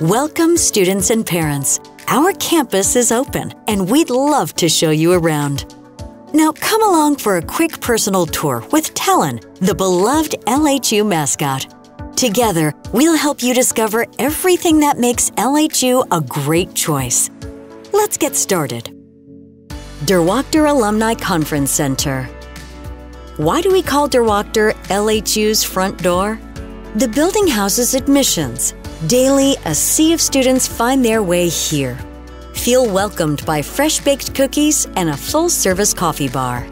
Welcome, students and parents. Our campus is open, and we'd love to show you around. Now, come along for a quick personal tour with Talon, the beloved LHU mascot. Together, we'll help you discover everything that makes LHU a great choice. Let's get started. Durrwachter Alumni Conference Center. Why do we call Durrwachter LHU's front door? The building houses admissions, Daily, a sea of students find their way here. Feel welcomed by fresh baked cookies and a full service coffee bar.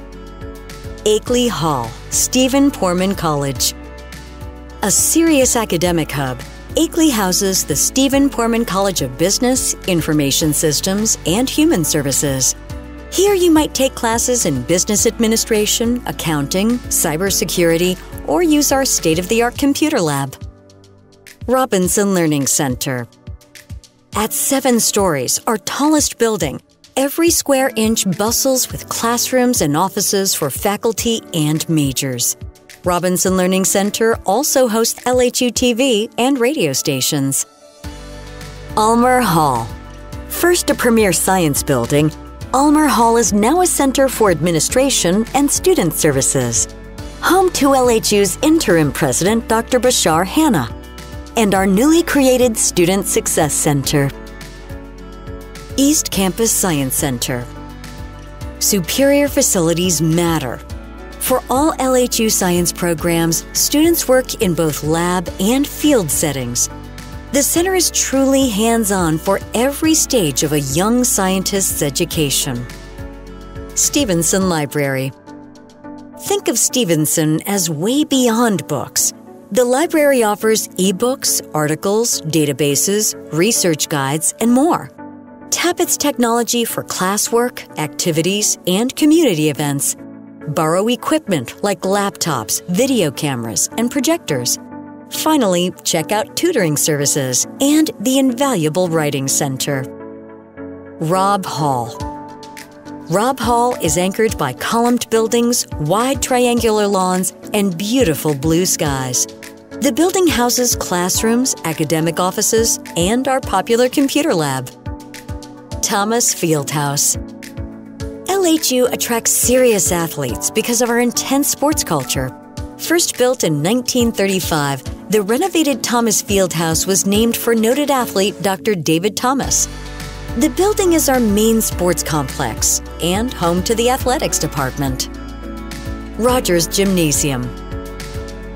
Akeley Hall, Stephen Poorman College. A serious academic hub, Akeley houses the Stephen Poorman College of Business, Information Systems, and Human Services. Here you might take classes in business administration, accounting, cybersecurity, or use our state of the art computer lab. Robinson Learning Center. At seven stories, our tallest building, every square inch bustles with classrooms and offices for faculty and majors. Robinson Learning Center also hosts LHU TV and radio stations. Ulmer Hall. First a premier science building, Ulmer Hall is now a center for administration and student services. Home to LHU's interim president, Dr. Bashar Hanna and our newly created Student Success Center. East Campus Science Center. Superior facilities matter. For all LHU science programs, students work in both lab and field settings. The center is truly hands on for every stage of a young scientist's education. Stevenson Library. Think of Stevenson as way beyond books. The library offers ebooks, articles, databases, research guides, and more. Tap its technology for classwork, activities, and community events. Borrow equipment like laptops, video cameras, and projectors. Finally, check out tutoring services and the invaluable Writing Center. Raub Hall. Raub Hall is anchored by columned buildings, wide triangular lawns, and beautiful blue skies. The building houses classrooms, academic offices, and our popular computer lab. Thomas Fieldhouse. LHU attracts serious athletes because of our intense sports culture. First built in 1935, the renovated Thomas Fieldhouse was named for noted athlete Dr. David Thomas. The building is our main sports complex and home to the athletics department. Rogers Gymnasium.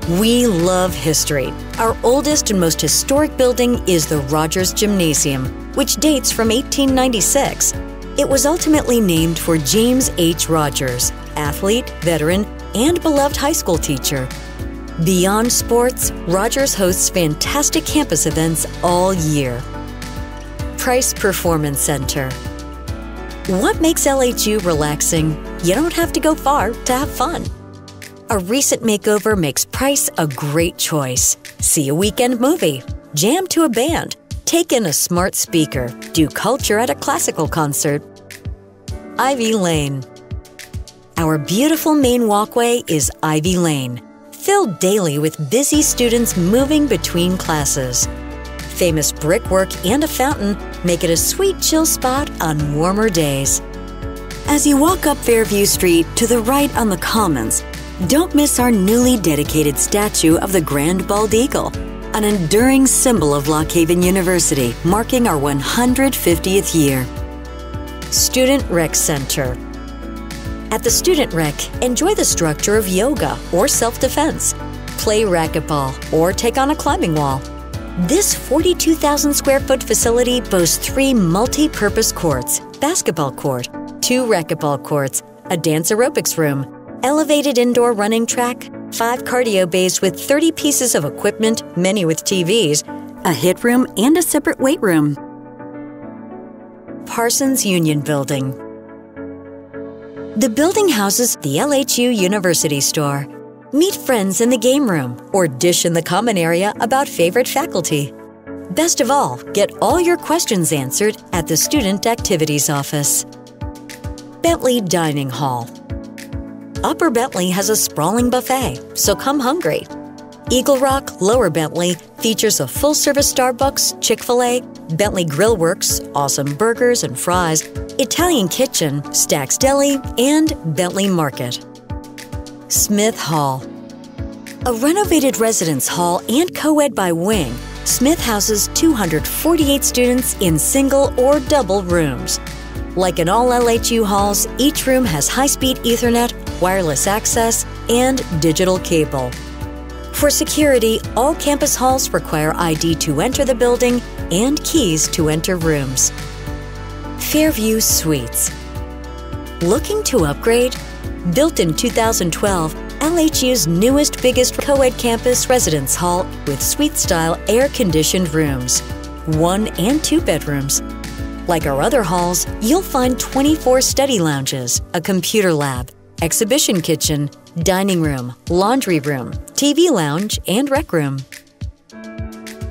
We love history. Our oldest and most historic building is the Rogers Gymnasium, which dates from 1896. It was ultimately named for James H. Rogers, athlete, veteran, and beloved high school teacher. Beyond sports, Rogers hosts fantastic campus events all year. Price Performance Center. What makes LHU relaxing? You don't have to go far to have fun. A recent makeover makes Price a great choice. See a weekend movie, jam to a band, take in a smart speaker, do culture at a classical concert. Ivy Lane. Our beautiful main walkway is Ivy Lane, filled daily with busy students moving between classes famous brickwork and a fountain make it a sweet chill spot on warmer days. As you walk up Fairview Street to the right on the Commons, don't miss our newly dedicated statue of the Grand Bald Eagle, an enduring symbol of Lock Haven University, marking our 150th year. Student Rec Center. At the Student Rec, enjoy the structure of yoga or self defense, play racquetball, or take on a climbing wall. This 42,000 square foot facility boasts three multi purpose courts basketball court, two racquetball courts, a dance aerobics room, elevated indoor running track, five cardio bays with 30 pieces of equipment, many with TVs, a hit room, and a separate weight room. Parsons Union Building. The building houses the LHU University Store Meet friends in the game room or dish in the common area about favorite faculty. Best of all, get all your questions answered at the Student Activities Office. Bentley Dining Hall. Upper Bentley has a sprawling buffet, so come hungry. Eagle Rock, Lower Bentley features a full service Starbucks, Chick fil A, Bentley Grill Works, awesome burgers and fries, Italian Kitchen, Stacks Deli, and Bentley Market. Smith Hall. A renovated residence hall and co ed by wing, Smith houses 248 students in single or double rooms. Like in all LHU halls, each room has high speed Ethernet, wireless access, and digital cable. For security, all campus halls require ID to enter the building and keys to enter rooms. Fairview Suites. Looking to upgrade? Built in 2012, LHU's newest, biggest co ed campus residence hall with suite style air conditioned rooms, one and two bedrooms. Like our other halls, you'll find 24 study lounges, a computer lab, exhibition kitchen, dining room, laundry room, TV lounge, and rec room.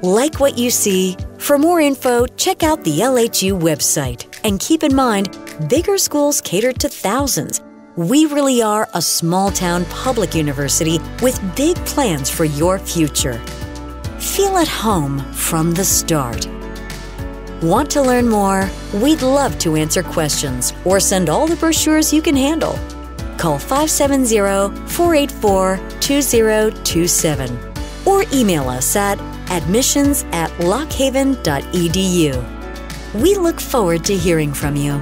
Like what you see? For more info, check out the LHU website. And keep in mind, bigger schools cater to thousands. We really are a small town public university with big plans for your future. Feel at home from the start. Want to learn more? We'd love to answer questions or send all the brochures you can handle. Call 570 484 2027 or email us at admissions at lockhaven.edu. We look forward to hearing from you.